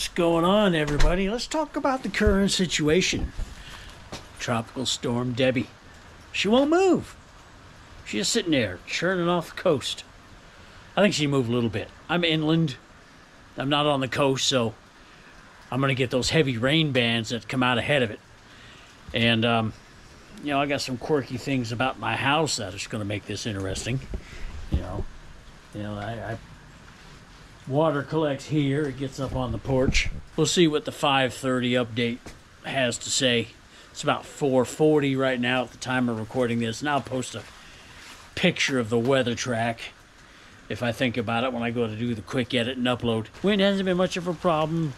What's going on, everybody? Let's talk about the current situation. Tropical storm Debby. She won't move. She's sitting there, churning off the coast. I think she moved a little bit. I'm inland. I'm not on the coast, so I'm going to get those heavy rain bands that come out ahead of it. And, um, you know, I got some quirky things about my house that is going to make this interesting. You know, you know, I, I water collects here. It gets up on the porch. We'll see what the 5:30 update has to say. It's about 4:40 right now at the time of recording this, and I'll post a picture of the weather track if I think about it when I go to do the quick edit and upload. Wind hasn't been much of a problem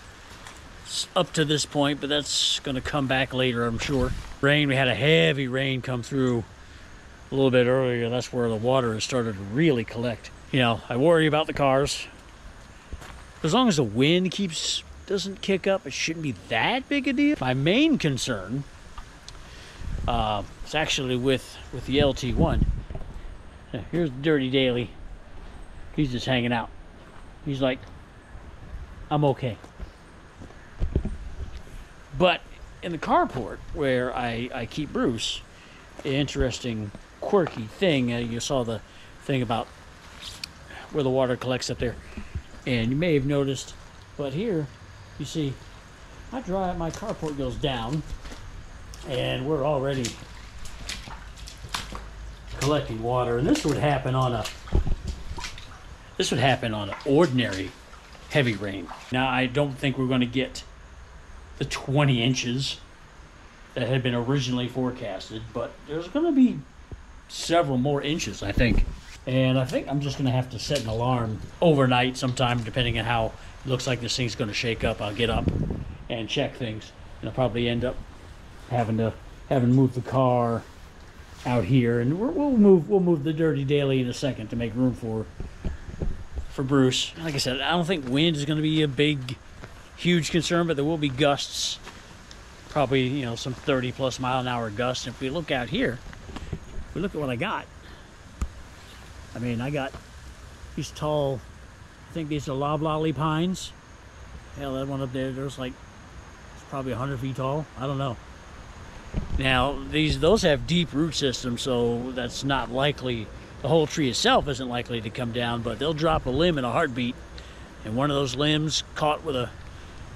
up to this point, but that's going to come back later, I'm sure. Rain, we had a heavy rain come through a little bit earlier. That's where the water has started to really collect. You know, I worry about the cars. As long as the wind keeps doesn't kick up, it shouldn't be that big a deal. My main concern uh, is actually with with the LT1. Here's Dirty Daily. He's just hanging out. He's like, I'm okay. But in the carport where I, I keep Bruce, interesting, quirky thing. Uh, you saw the thing about where the water collects up there, and you may have noticed. But here, you see, I dry up my carport goes down, and we're already collecting water. And this would happen on a this would happen on an ordinary heavy rain. Now I don't think we're going to get the 20 inches that had been originally forecasted, but there's going to be several more inches, I think. And I think I'm just going to have to set an alarm overnight sometime, depending on how it looks like this thing's going to shake up. I'll get up and check things, and I'll probably end up having to having to move the car out here, and we will move we'll move the dirty daily in a second to make room for for Bruce. Like I said, I don't think wind is going to be a big, huge concern, but there will be gusts. Probably, you know, some 30 plus mile an hour gusts. If we look out here, we look at what I got. I mean, I got these tall, I think these are loblolly pines. Hell, that one up there, there's like, it's probably 100 feet tall. I don't know. Now, these those have deep root systems, so that's not likely the whole tree itself isn't likely to come down, but they'll drop a limb in a heartbeat. And one of those limbs caught with a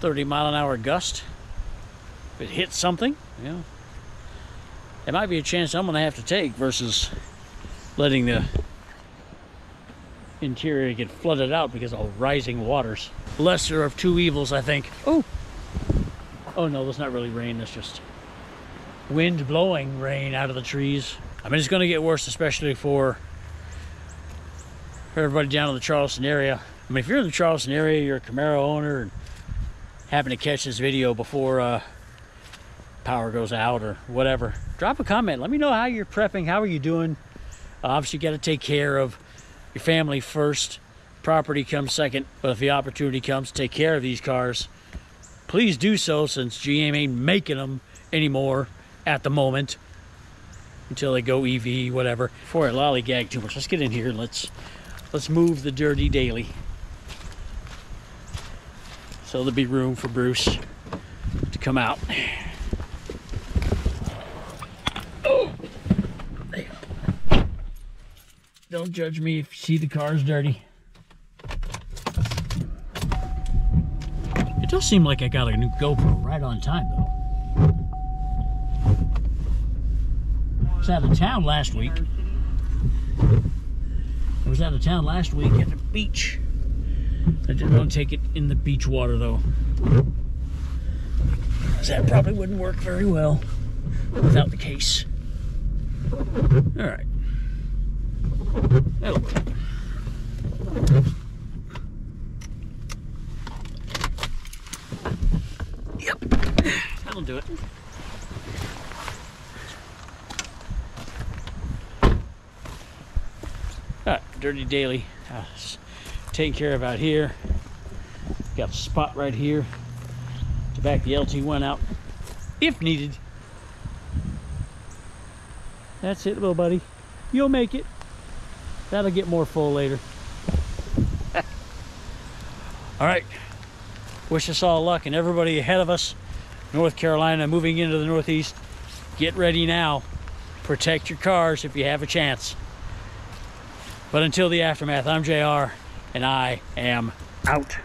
30 mile an hour gust, if it hits something, you know, it might be a chance I'm going to have to take versus letting the interior get flooded out because of rising waters. Lesser of two evils, I think. Oh, oh no, that's not really rain. That's just wind blowing rain out of the trees. I mean, it's going to get worse, especially for everybody down in the Charleston area. I mean, if you're in the Charleston area, you're a Camaro owner and happen to catch this video before uh, power goes out or whatever, drop a comment. Let me know how you're prepping. How are you doing? Uh, obviously, you got to take care of your family first. Property comes second. But if the opportunity comes take care of these cars, please do so since GM ain't making them anymore at the moment until they go EV, whatever. Before I lollygag too much, let's get in here. Let's let's move the dirty daily. So there'll be room for Bruce to come out. Don't judge me if you see the car's dirty. It does seem like I got a new GoPro right on time though. I was out of town last week. I was out of town last week at the beach. I didn't want to take it in the beach water though. That probably wouldn't work very well without the case. All right. That'll work. Yep, that'll do it. Alright, Dirty Daily. Uh, taking care of out here. Got a spot right here to back the LT1 out if needed. That's it, little buddy. You'll make it. That'll get more full later. All right. Wish us all luck and everybody ahead of us. North Carolina moving into the Northeast. Get ready now. Protect your cars if you have a chance. But until the aftermath, I'm JR and I am out.